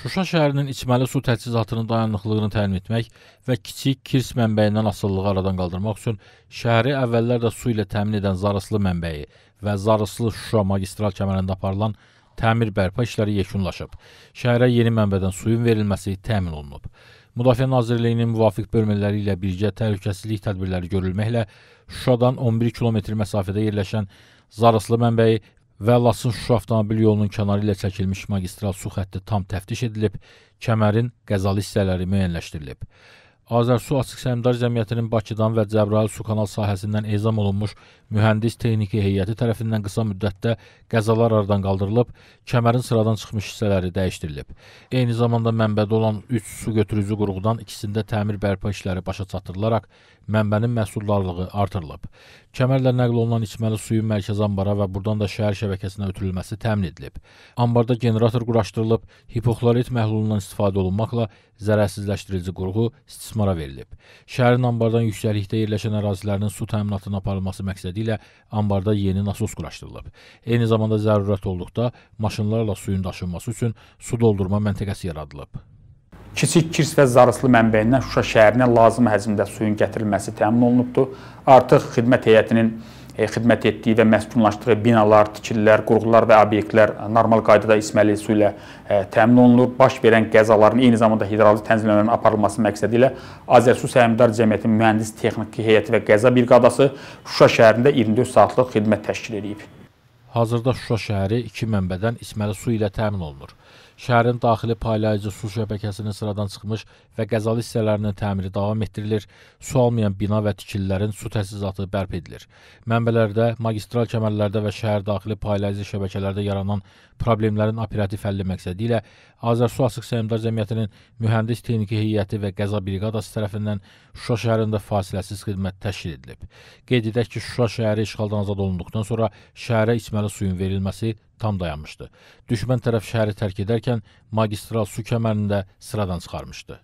Şuşa şəhərinin içməli su təchizatının dayanıqlığını təmin etmək və kiçik Kirs mənbəyindən asılılığı aradan qaldırmaq üçün şəhəri əvvəllər də su ilə təmin edən Zarıslı mənbəyi və Zarıslı Şuşa magistral kəmərində aparılan təmir bərpa işləri yekunlaşıb. Şəhərə yeni mənbədən suyun verilməsi təmin olunub. Müdafiə Nazirliyinin müvafiq bölmələri ilə birgə təhlükəsizlik tədbirləri görülməklə Şuşadan 11 kilometr məsafədə yerləşən Zarıslı mənbəyi və Lasın Şuşa avtomobil yolunun kənarı ilə çəkilmiş magistral su xətti tam təftiş edilib, kəmərin qəzalı hissələri müəyyənləşdirilib. Azərsu Açıq Səhmdar Cəmiyyətinin Bakıdan və Cəbrayıl su kanal sahəsindən ezam olunmuş mühəndis texniki heyəti tərəfindən qısa müddətdə qəzalar aradan qaldırılıb, kəmərin sıradan çıxmış hissələri dəyişdirilib. Eyni zamanda mənbədə olan 3 su götürücü qurğudan ikisində təmir bərpa işləri başa çatdırılaraq mənbənin məhsuldarlığı artırılıb. Kəmərlə nəql olunan içməli suyun mərkəzi ambara və buradan da şəhər şəbəkəsinə ötürülməsi təmin edilib. Ambarda generator quraşdırılıb, hipoklorit məhlulundan istifadə olunmaqla zərərsizləşdirici qurğu istismara verilib. Şəhərin ambardan yüksəklikdə yerləşən ərazilərinin su təminatının aparılması məqsədi ilə ambarda yeni nasos quraşdırılıb. Eyni zamanda zərurət olduqda maşınlarla suyun daşınması üçün su doldurma məntəqəsi yaradılıb. Kiçik Kirs və Zarıslı mənbəyindən Şuşa şəhərinə lazım həcmdə suyun gətirilməsi təmin olunubdur. Artıq xidmət heyətinin xidmət etdiyi və məskunlaşdığı binalar, tikililər, qurğular və obyektlər normal qaydada içməli su ilə e, təmin olunur. Baş verən qəzaların eyni zamanda hidravlik tənzimləmənin aparılması məqsədi ilə Azərsu Səhmdar Cəmiyyətinin mühəndis texniki heyəti və qəza briqadası Şuşa şəhərində 24 saatlıq xidmət təşkil edib. Hazırda Şuşa şəhəri iki mənbədən içməli su ilə təmin olunur. Şəhərin daxili paylayıcı su şəbəkəsinin sıradan çıxmış və qəzalı hissələrinin təmiri davam etdirilir. Su almayan bina və tikililərin su təchizatı bərpa edilir. Mənbələrdə, magistral kəmərlərdə və şəhər daxili paylayıcı şəbəkələrdə yaranan problemlərin operativ həlli məqsədi ilə Azərsu Açıq Səhmdar Cəmiyyətinin mühəndis texniki heyəti və qəza briqadası tərəfindən Şuşa şəhərində fasiləsiz xidmət təşkil edilib. Qeyd edək ki, Şuşa şəhəri işğaldan azad olunduqdan sonra şəhərə içməli suyun verilməsi tam dayanmışdı. Düşmən tərəf şəhəri tərk edərkən magistral su kəmərində sıradan çıxarmışdı.